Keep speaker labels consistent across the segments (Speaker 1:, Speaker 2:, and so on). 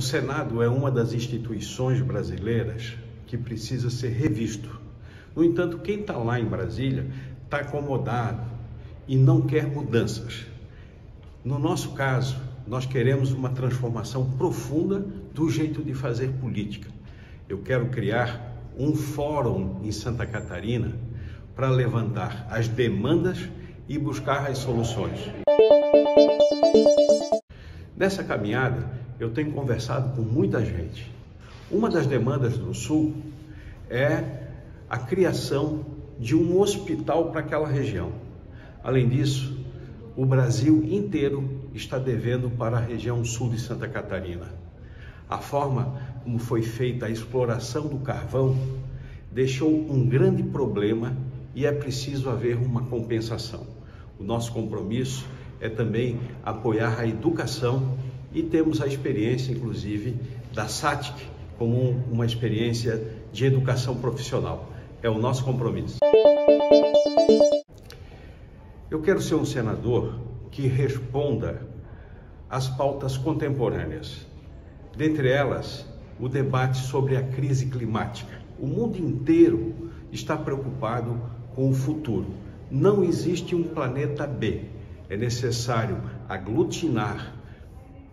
Speaker 1: Senado é uma das instituições brasileiras que precisa ser revisto. No entanto, quem está lá em Brasília está acomodado e não quer mudanças. No nosso caso, nós queremos uma transformação profunda do jeito de fazer política. Eu quero criar um fórum em Santa Catarina para levantar as demandas e buscar as soluções. Nessa caminhada, eu tenho conversado com muita gente. Uma das demandas do Sul é a criação de um hospital para aquela região. Além disso, o Brasil inteiro está devendo para a região sul de Santa Catarina. A forma como foi feita a exploração do carvão deixou um grande problema e é preciso haver uma compensação. O nosso compromisso é também apoiar a educação e temos a experiência, inclusive, da SATIC como uma experiência de educação profissional. É o nosso compromisso. Eu quero ser um senador que responda às pautas contemporâneas, dentre elas, o debate sobre a crise climática. O mundo inteiro está preocupado com o futuro. Não existe um planeta B. É necessário aglutinar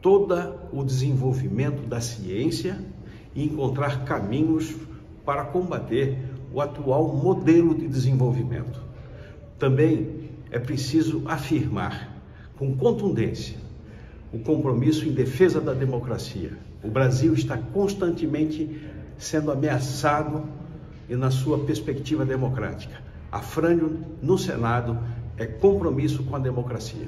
Speaker 1: todo o desenvolvimento da ciência e encontrar caminhos para combater o atual modelo de desenvolvimento. Também é preciso afirmar com contundência o compromisso em defesa da democracia. O Brasil está constantemente sendo ameaçado e na sua perspectiva democrática. A Frânio, no Senado, é compromisso com a democracia.